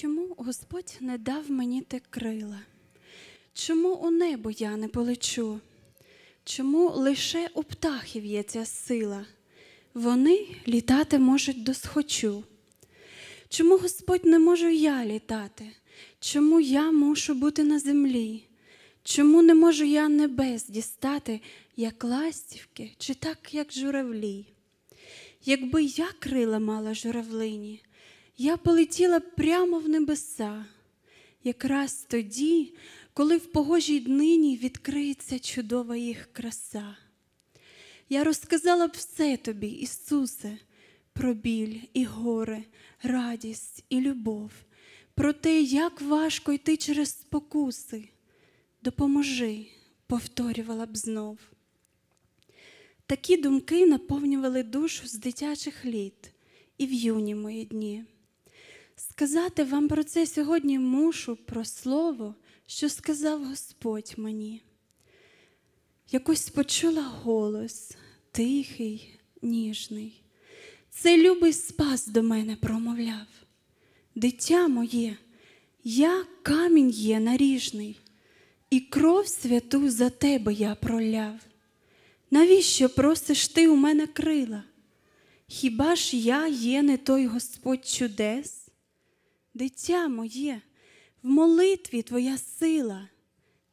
Чому Господь не дав мені те крила? Чому у небо я не полечу? Чому лише у птахів є ця сила? Вони літати можуть досхочу. Чому Господь не можу я літати? Чому я мушу бути на землі? Чому не можу я небес дістати, як ластівки, чи так, як журавлі? Якби я крила мала журавлині, я полетіла прямо в небеса, якраз тоді, коли в погожій днині відкриється чудова їх краса. Я розказала б все тобі, Ісусе, про біль і горе, радість і любов, про те, як важко йти через спокуси. Допоможи, повторювала б знов. Такі думки наповнювали душу з дитячих літ і в юні мої дні. Сказати вам про це сьогодні мушу про слово, що сказав Господь мені. Якось почула голос тихий, ніжний. Це любий спас до мене промовляв. Дитя моє, я камінь є наріжний, і кров святу за тебе я проляв. Навіщо просиш ти у мене крила? Хіба ж я є не той Господь чудес? Дитя моє, в молитві твоя сила,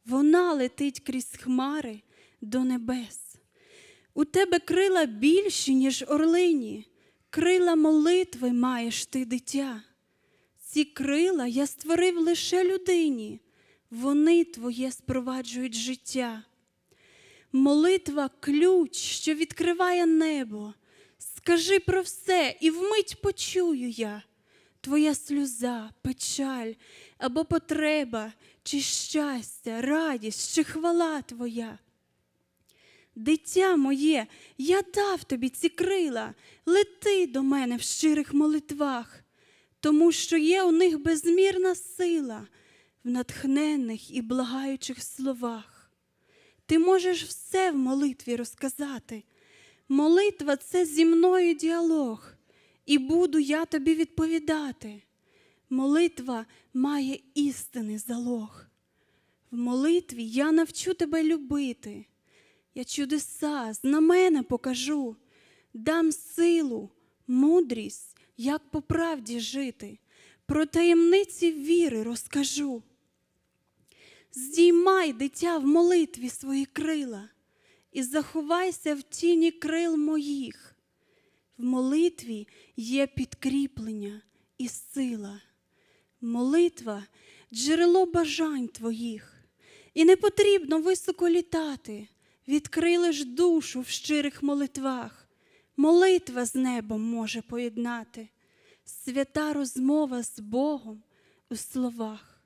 вона летить крізь хмари до небес. У тебе крила більші, ніж орлині, крила молитви маєш ти, дитя. Ці крила я створив лише людині, вони твоє спроваджують життя. Молитва ключ, що відкриває небо. Скажи про все, і вмить почую я. Твоя сльоза, печаль або потреба, чи щастя, радість, чи хвала Твоя. Дитя моє, я дав тобі ці крила, лети до мене в щирих молитвах, тому що є у них безмірна сила в натхненних і благаючих словах. Ти можеш все в молитві розказати. Молитва це зі мною діалог, і буду я тобі відповідати. Молитва має істинний залог. В молитві я навчу тебе любити. Я чудеса, знамена покажу, дам силу, мудрість, як по правді жити, про таємниці віри розкажу. Здіймай, дитя, в молитві свої крила і заховайся в тіні крил моїх. В молитві є підкріплення і сила. Молитва джерело бажань твоїх, і не потрібно високо літати, відкрили ж душу в щирих молитвах. Молитва з небом може поєднати, свята розмова з Богом у словах.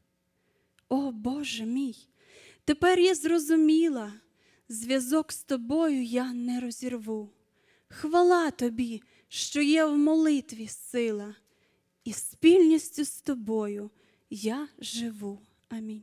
О Боже мій, тепер я зрозуміла, зв'язок з тобою я не розірву. Хвала тобі, що є в молитві сила, і спільністю з тобою я живу. Амінь.